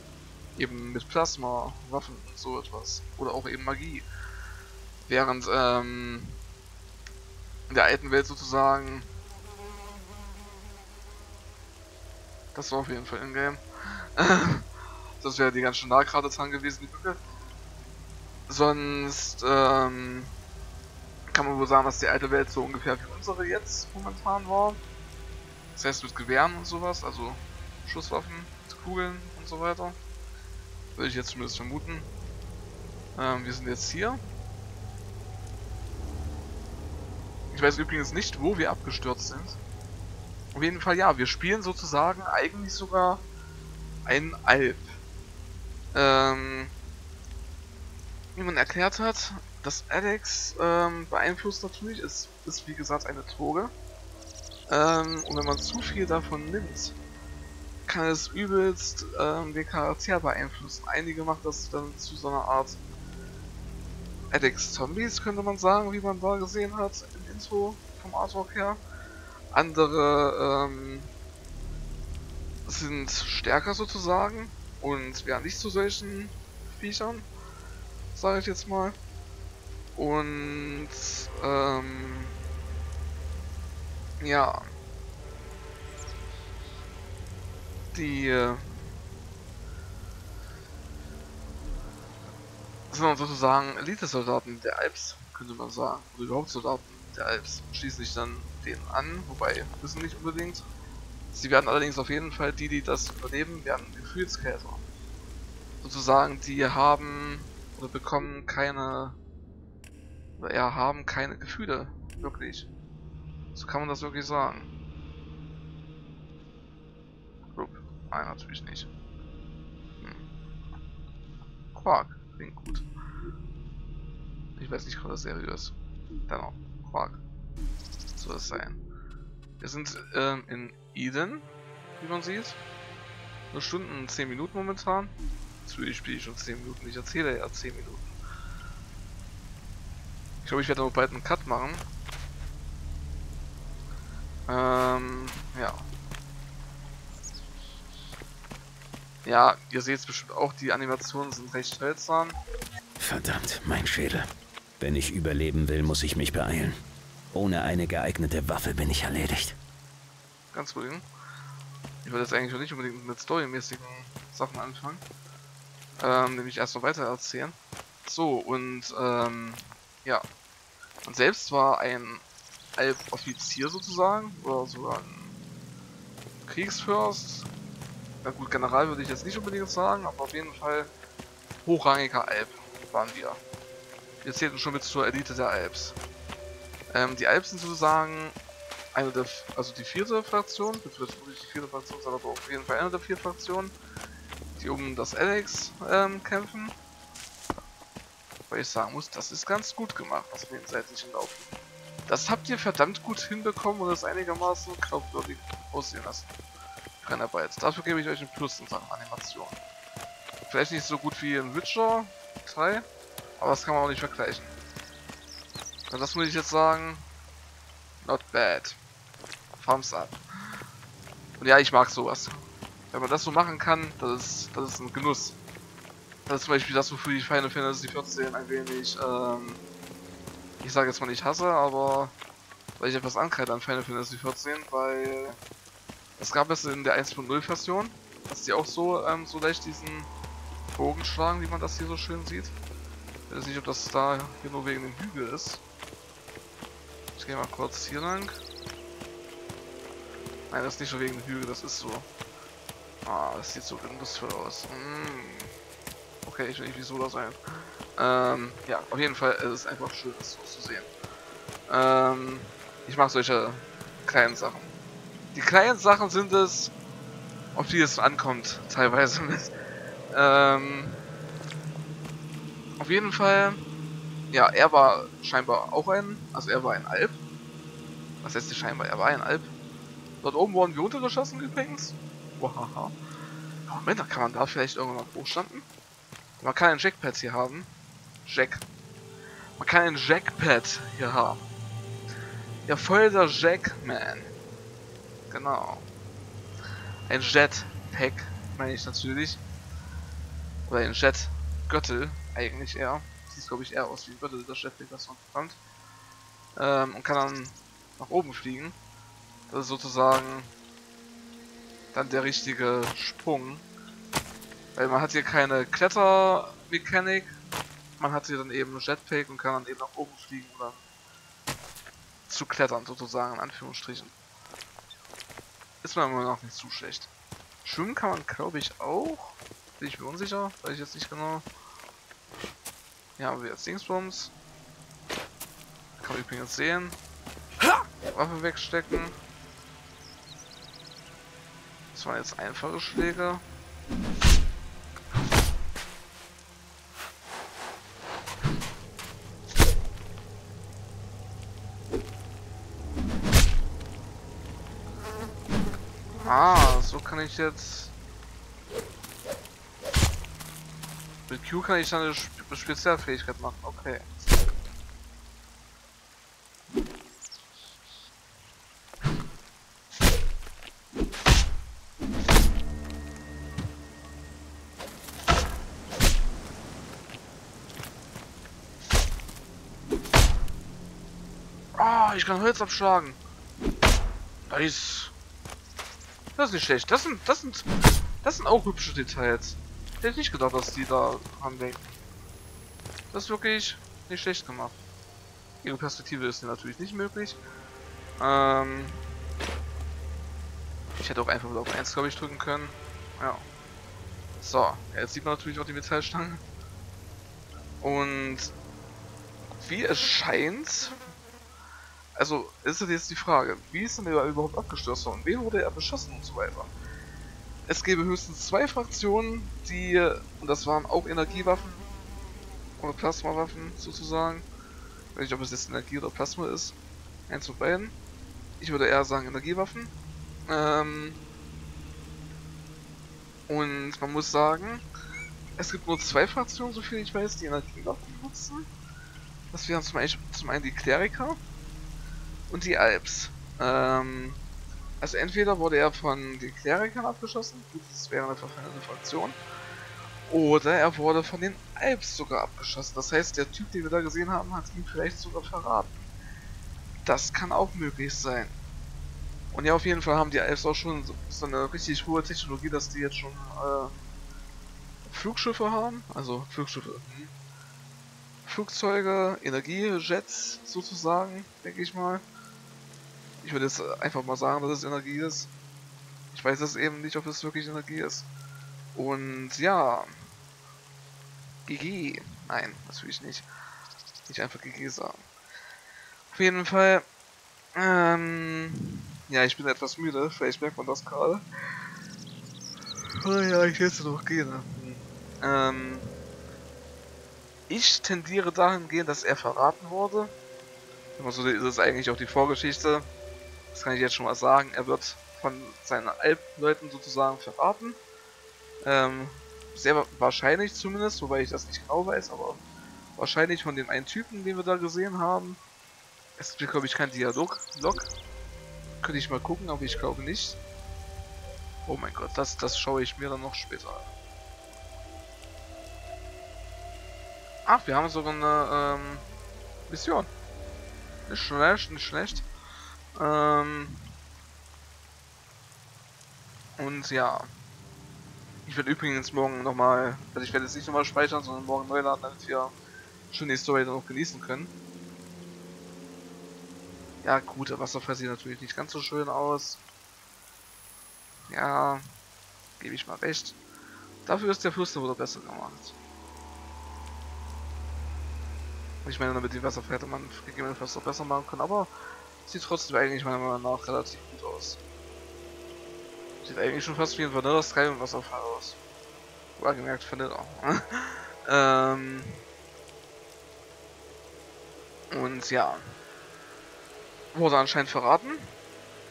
Eben mit Plasma, Waffen und so etwas. Oder auch eben Magie. Während ähm, in der alten Welt sozusagen. Das war auf jeden Fall in-game. das wäre die ganz schön nah gerade dran gewesen, die Brücke. Sonst ähm, kann man wohl sagen, dass die alte Welt so ungefähr wie unsere jetzt momentan war. Das heißt mit Gewehren und sowas, also Schusswaffen, Kugeln und so weiter. Würde ich jetzt zumindest vermuten. Ähm, wir sind jetzt hier. Ich weiß übrigens nicht, wo wir abgestürzt sind. Auf jeden Fall ja, wir spielen sozusagen eigentlich sogar ein Alp. Ähm, wie man erklärt hat, das Alex ähm, beeinflusst natürlich, ist, ist wie gesagt eine Droge. Ähm, und wenn man zu viel davon nimmt, kann es übelst ähm, den Charakter beeinflussen. Einige machen das dann zu so einer Art Addicts Zombies, könnte man sagen, wie man da gesehen hat im Intro vom Artwork her. Andere ähm, sind stärker sozusagen und werden nicht zu solchen Viechern, sage ich jetzt mal. Und ähm, ja. Die äh, sind sozusagen Elite-Soldaten der Alps, könnte man sagen. Oder überhaupt Soldaten der Alps. Schließen sich dann denen an, wobei, wissen nicht unbedingt. Sie werden allerdings auf jeden Fall, die, die das überleben, werden Gefühlskäfer. Sozusagen, die haben oder bekommen keine, oder eher haben keine Gefühle, wirklich. So kann man das wirklich sagen. Rup. Nein, natürlich nicht. Hm. Quark. Klingt gut. Ich weiß nicht, ob das seriös. Dennoch. Quark. Soll es sein. Wir sind ähm, in Eden, wie man sieht. Eine Stunde und 10 Minuten momentan. Natürlich spiele ich schon 10 Minuten. Ich erzähle ja 10 Minuten. Ich glaube, ich werde noch bald einen Cut machen. Ähm, ja. Ja, ihr seht es bestimmt auch, die Animationen sind recht seltsam. Verdammt, mein Schädel. Wenn ich überleben will, muss ich mich beeilen. Ohne eine geeignete Waffe bin ich erledigt. Ganz ruhig. Ich würde jetzt eigentlich nicht unbedingt mit storymäßigen Sachen anfangen. Ähm, nämlich erst noch weiter erzählen. So, und ähm, ja. Und selbst war ein Alp-Offizier sozusagen, oder sogar ein Kriegsfürst. Na gut, General würde ich jetzt nicht unbedingt sagen, aber auf jeden Fall hochrangiger Alp waren wir. Wir zählten schon mit zur Elite der Alps. Ähm, die Alps sind sozusagen eine der, also die vierte Fraktion, betrifft nicht die vierte Fraktion, sondern auf jeden Fall eine der vier Fraktionen, die um das Alex ähm, kämpfen. Weil ich sagen muss, das ist ganz gut gemacht, was wir den seitlichen Laufen. Das habt ihr verdammt gut hinbekommen und es einigermaßen glaubwürdig aussehen lassen. Brennarbeit. Dafür gebe ich euch einen Plus in Sachen Animation. Vielleicht nicht so gut wie in Witcher 3, aber das kann man auch nicht vergleichen. Und das muss ich jetzt sagen, not bad. Thumbs up. Und ja, ich mag sowas. Wenn man das so machen kann, das ist, das ist ein Genuss. Das ist zum Beispiel das, wofür ich Final Fantasy 14 ein wenig, ähm, ich sage jetzt mal nicht hasse, aber weil ich etwas ankreide an Final Fantasy 14, weil es gab es in der 1.0 Version, dass die auch so, ähm, so leicht diesen Bogen schlagen, wie man das hier so schön sieht. Ich weiß nicht, ob das da hier nur wegen dem Hügel ist. Ich gehe mal kurz hier lang. Nein, das ist nicht nur wegen dem Hügel, das ist so. Ah, das sieht so lustvoll aus. Mm. Okay, ich will nicht wieso das sein. Ähm, ja, auf jeden Fall, es ist einfach schön, das so zu sehen. Ähm, ich mag solche kleinen Sachen. Die kleinen Sachen sind es, auf die es ankommt, teilweise. Ähm, auf jeden Fall, ja, er war scheinbar auch ein, also er war ein Alp. Was heißt hier scheinbar? Er war ein Alp. Dort oben wurden wir untergeschossen übrigens. Wahaha. Moment, da kann man da vielleicht irgendwann mal hochstanden. Man kann ein Jackpad hier haben. Jack. Man kann ein Jackpad hier haben. Ja, voll der Jackman. Genau. Ein Jetpack, meine ich natürlich. Oder ein Jet-Göttel, eigentlich eher. Sieht, glaube ich, eher aus wie ein Jetpack, das man bekommt. Ähm, und kann dann nach oben fliegen. Das ist sozusagen dann der richtige Sprung. Weil man hat hier keine Klettermechanik. Man hat hier dann eben Jetpack und kann dann eben nach oben fliegen oder zu klettern sozusagen in Anführungsstrichen. Ist mir immer noch nicht zu schlecht. Schwimmen kann man glaube ich auch. Bin ich mir unsicher, weil ich jetzt nicht genau. Ja, haben wir jetzt Dingsbums. Kann man übrigens sehen. Waffe wegstecken. Das waren jetzt einfache Schläge. Ah, so kann ich jetzt... Mit Q kann ich dann Spe Spezialfähigkeit machen, okay. Ah, ich kann Holz abschlagen. Nice. Das ist nicht schlecht. Das sind, das sind, das sind auch hübsche Details. Ich hätte nicht gedacht, dass die da andenken. Das wirklich nicht schlecht gemacht. Ihre Perspektive ist natürlich nicht möglich. Ähm ich hätte auch einfach wieder auf 1, glaube ich, drücken können. Ja. So, jetzt sieht man natürlich auch die Metallstange. Und wie es scheint, also ist jetzt die Frage, wie ist denn er überhaupt abgestürzt worden? Wen wurde er beschossen und so weiter? Es gäbe höchstens zwei Fraktionen, die, und das waren auch Energiewaffen, oder Plasmawaffen sozusagen. Ich weiß nicht, ob es jetzt Energie oder Plasma ist. Eins von beiden. Ich würde eher sagen Energiewaffen. Ähm und man muss sagen, es gibt nur zwei Fraktionen, so viel ich weiß, die Energiewaffen nutzen. Das wären zum, zum einen die Kleriker und die Alps. Ähm, also entweder wurde er von den Klerikern abgeschossen, das wäre eine verfallene Fraktion, oder er wurde von den Alps sogar abgeschossen. Das heißt, der Typ, den wir da gesehen haben, hat ihn vielleicht sogar verraten. Das kann auch möglich sein. Und ja, auf jeden Fall haben die Alps auch schon so eine richtig hohe Technologie, dass die jetzt schon äh, Flugschiffe haben. Also Flugschiffe. Hm. Flugzeuge, Energiejets sozusagen, denke ich mal. Ich würde jetzt einfach mal sagen, dass es Energie ist. Ich weiß es eben nicht, ob es wirklich Energie ist. Und ja. GG. Nein, natürlich nicht. Nicht einfach GG sagen. Auf jeden Fall. Ähm, ja, ich bin etwas müde. Vielleicht merkt man das gerade. Oh ja, ich hätte noch gehen. Ähm, ich tendiere dahingehend, dass er verraten wurde. Also ist es eigentlich auch die Vorgeschichte. Das kann ich jetzt schon mal sagen. Er wird von seinen Alpleuten sozusagen verraten. Ähm, sehr wahrscheinlich zumindest, wobei ich das nicht genau weiß, aber wahrscheinlich von dem einen Typen, den wir da gesehen haben. Es gibt, glaube ich, kein Dialog-Log. Könnte ich mal gucken, aber ich glaube nicht. Oh mein Gott, das, das schaue ich mir dann noch später an. Ach, wir haben sogar eine ähm, Mission. Nicht schlecht, nicht schlecht. Ähm, und ja. Ich werde übrigens morgen nochmal, also ich werde jetzt nicht nochmal speichern, sondern morgen neu laden, damit wir schon die Story dann noch genießen können. Ja gut, der Wasserfall sieht natürlich nicht ganz so schön aus. Ja, gebe ich mal recht. Dafür ist der Fluss wieder besser gemacht. Ich meine, damit die Wasserfall hätte man gegebenenfalls noch besser machen können, aber sieht trotzdem eigentlich meiner Meinung nach relativ gut aus. Sieht eigentlich schon fast wie ein Vanilla Sky und Wasserfall aus. War gemerkt Vanilla. ähm und ja. Wurde anscheinend verraten.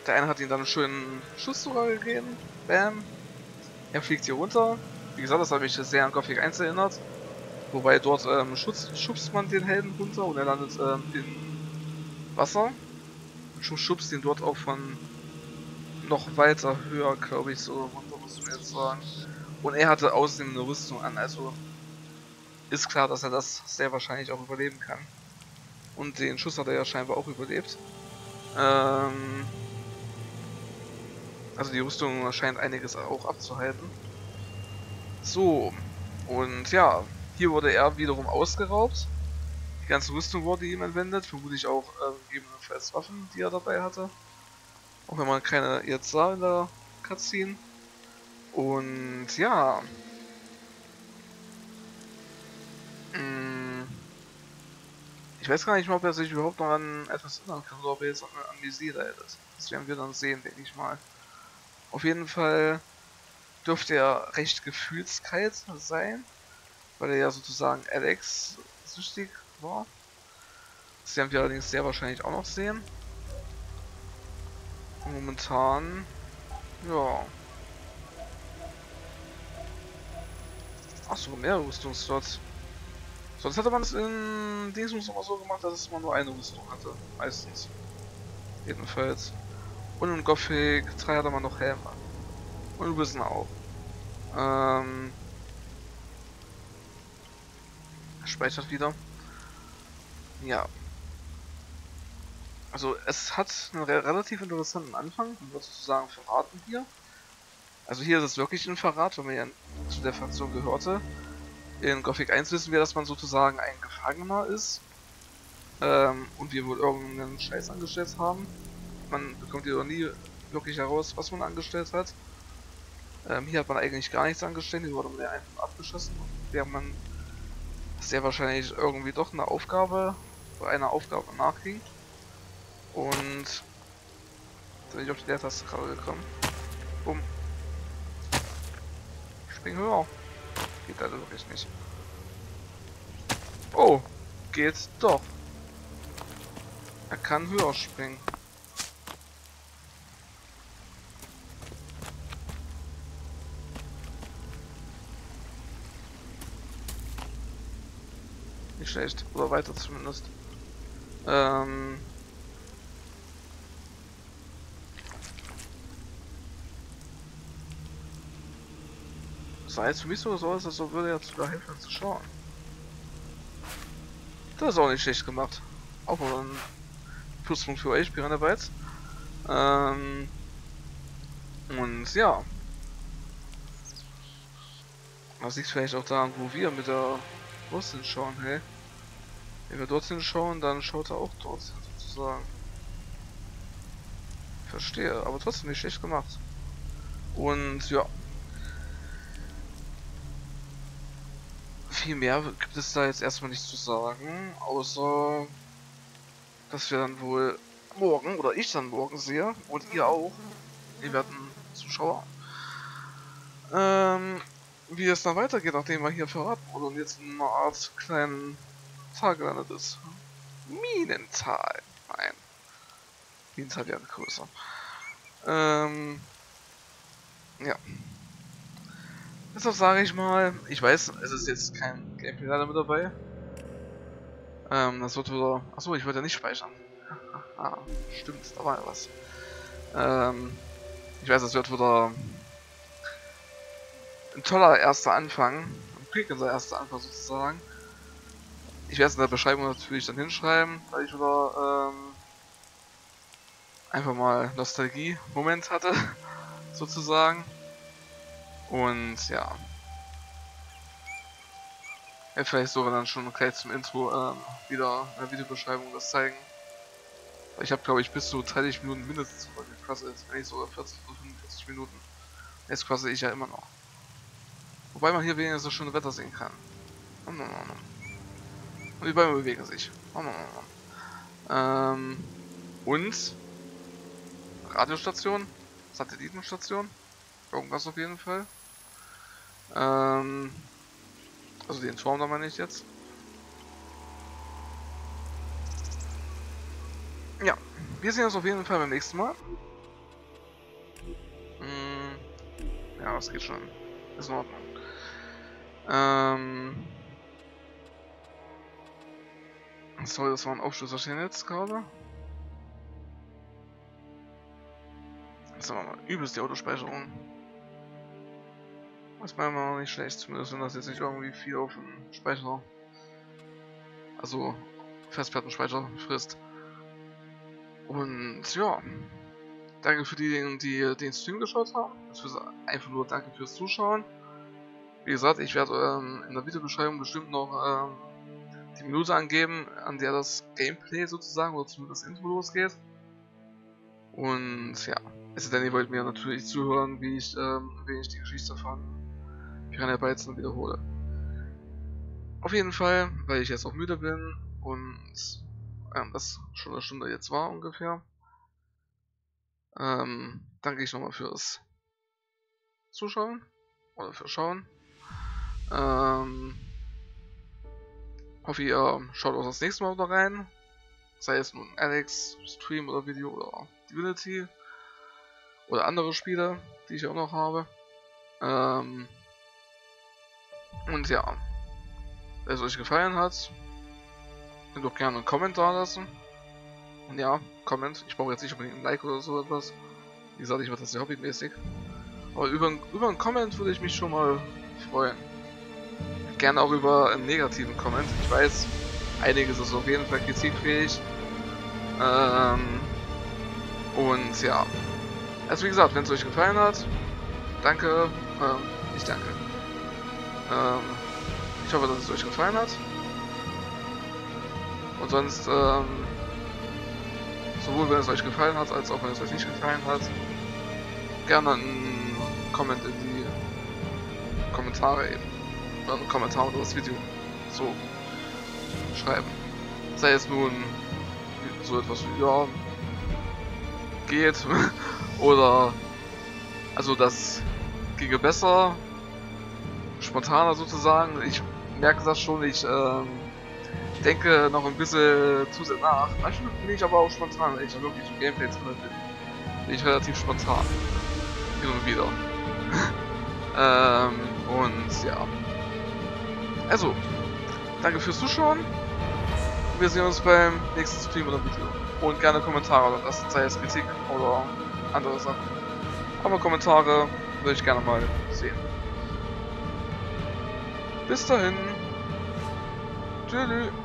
Der eine hat ihn dann einen schönen Schuss sogar gegeben. Bam. Er fliegt hier runter. Wie gesagt, das hat mich sehr an Gothic 1 erinnert. Wobei dort ähm, schubst, schubst man den Helden runter und er landet ähm, in Wasser. Und schubst ihn dort auch von noch weiter höher, glaube ich, so runter, muss man jetzt sagen. Und er hatte außerdem eine Rüstung an, also ist klar, dass er das sehr wahrscheinlich auch überleben kann. Und den Schuss hat er ja scheinbar auch überlebt. Ähm also die Rüstung scheint einiges auch abzuhalten. So, und ja, hier wurde er wiederum ausgeraubt. Die ganze Rüstung wurde ihm entwendet, vermutlich auch äh, gegebenenfalls Waffen, die er dabei hatte. Auch wenn man keine jetzt sah in der Cutscene. Und ja. Mm. Ich weiß gar nicht mal, ob er sich überhaupt noch an etwas erinnern kann oder ob er jetzt an Amnesie leidet. Das werden wir dann sehen, denke ich mal. Auf jeden Fall dürfte er recht gefühlskalt sein weil er ja sozusagen Alex süchtig war. Das werden wir allerdings sehr wahrscheinlich auch noch sehen. Momentan, ja. Achso, mehr Rüstungsslots. Sonst hätte man es in Dingsmus immer so gemacht, dass man nur eine Rüstung hatte. Meistens. Jedenfalls. Und in Gothic 3 hatte man noch Helme. Und Wissen auch. Ähm, speichert wieder. Ja. Also es hat einen re relativ interessanten Anfang, wird sozusagen verraten hier. Also hier ist es wirklich ein Verrat, wenn man ja zu der Fraktion gehörte. In Gothic 1 wissen wir, dass man sozusagen ein Gefangener ist. Ähm, und wir wohl irgendeinen Scheiß angestellt haben. Man bekommt jedoch nie wirklich heraus, was man angestellt hat. Ähm, hier hat man eigentlich gar nichts angestellt, hier wurde man einfach abgeschossen, während man sehr wahrscheinlich irgendwie doch eine Aufgabe, einer Aufgabe nachging. Und da bin ich auf die Leertaste gerade gekommen. Bumm. Spring höher. Geht leider wirklich nicht. Oh, geht doch. Er kann höher springen. Nicht schlecht. Oder weiter zumindest. Ähm. Sah jetzt für mich so aus, als würde er sogar helfen zu schauen. Das ist auch nicht schlecht gemacht. Auch mal ein Pluspunkt für euch, Piranha Bytes. Ähm. Und ja. Das liegt vielleicht auch daran, wo wir mit der Dorthin schauen, hey. Wenn wir dorthin schauen, dann schaut er auch dorthin sozusagen. Verstehe, aber trotzdem nicht schlecht gemacht. Und ja. Viel mehr gibt es da jetzt erstmal nicht zu sagen, außer dass wir dann wohl morgen, oder ich dann morgen sehe, und ihr auch, ihr werden Zuschauer, ähm, wie es dann weitergeht, nachdem wir hier verraten wurde und jetzt in einer Art kleinen Tal gelandet ist. Minental. Nein. Minental wäre größer. Ähm, ja. Deshalb sage ich mal, ich weiß, es ist jetzt kein Gameplay leider mit dabei. Ähm, das wird wieder... Achso, ich wollte ja nicht speichern. ah, stimmt, da war ja was. Ähm, ich weiß, es wird wieder ein toller erster Anfang. Ein unser erster Anfang sozusagen. Ich werde es in der Beschreibung natürlich dann hinschreiben, weil ich wieder ähm, einfach mal Nostalgie-Moment hatte, sozusagen. Und ja. ja. Vielleicht so, wenn dann schon gleich zum Intro ähm, wieder in der Videobeschreibung das zeigen. Ich habe glaube ich bis zu 30 Minuten mindestens gekostet, wenn nicht sogar 40 oder 45 Minuten. Jetzt quasse ich ja immer noch. Wobei man hier wenigstens das schöne Wetter sehen kann. Und die Bäume bewegen sich. Ähm, und Radiostation, Satellitenstation, irgendwas auf jeden Fall. Ähm, also den Turm da meine ich jetzt. Ja, wir sehen uns auf jeden Fall beim nächsten Mal. Hm, ja, das geht schon. Ist in Ordnung. Ähm. Sorry, das war ein Aufschlussverstehen jetzt gerade. Jetzt haben wir mal übelst die Autospeicherung. Ist meiner noch nicht schlecht, zumindest wenn das jetzt nicht irgendwie viel auf den Speicher, also Festplattenspeicher frisst. Und ja, danke für diejenigen, die den Stream geschaut haben. Also einfach nur danke fürs Zuschauen. Wie gesagt, ich werde ähm, in der Videobeschreibung bestimmt noch ähm, die Minute angeben, an der das Gameplay sozusagen oder zumindest das Intro losgeht. Und ja, es denn ihr wollt mir natürlich zuhören, wie ich, ähm, wie ich die Geschichte von Piranha Bytes dann wiederhole. Auf jeden Fall, weil ich jetzt auch müde bin und ähm, das schon eine Stunde jetzt war ungefähr, ähm, danke ich nochmal fürs Zuschauen oder für Schauen. Ähm, hoffe ihr schaut auch das nächste Mal wieder rein. Sei es nun Alex, Stream oder Video oder Divinity. Oder andere Spiele, die ich auch noch habe. Ähm, und ja, wenn es euch gefallen hat, könnt auch gerne einen Kommentar lassen. Und ja, Comment. Ich brauche jetzt nicht unbedingt ein Like oder so etwas. Wie gesagt, ich mache das ja hobbymäßig. Aber über, über einen Comment würde ich mich schon mal freuen gerne auch über einen negativen Comment. Ich weiß, einiges ist auf jeden Fall kritikfähig. Ähm, und ja. Also wie gesagt, wenn es euch gefallen hat, danke. Ähm, ich danke. Ähm, ich hoffe, dass es euch gefallen hat. Und sonst, ähm, sowohl wenn es euch gefallen hat, als auch wenn es euch nicht gefallen hat, gerne einen Comment in die Kommentare eben oder einen Kommentar unter das Video so schreiben. Sei es nun so etwas wie, ja, geht, oder, also das ginge besser, spontaner sozusagen. Ich merke das schon, ich ähm, denke noch ein bisschen zu sehr nach. Manchmal bin ich aber auch spontan, wenn ich wirklich im Gameplay drin bin. Bin ich relativ spontan. Hin und wieder. ähm, und ja. Also, danke fürs Zuschauen. Wir sehen uns beim nächsten Stream oder Video. Und gerne Kommentare lassen, sei es Kritik oder andere Sachen. Aber Kommentare würde ich gerne mal. Bis dahin. Tschüss.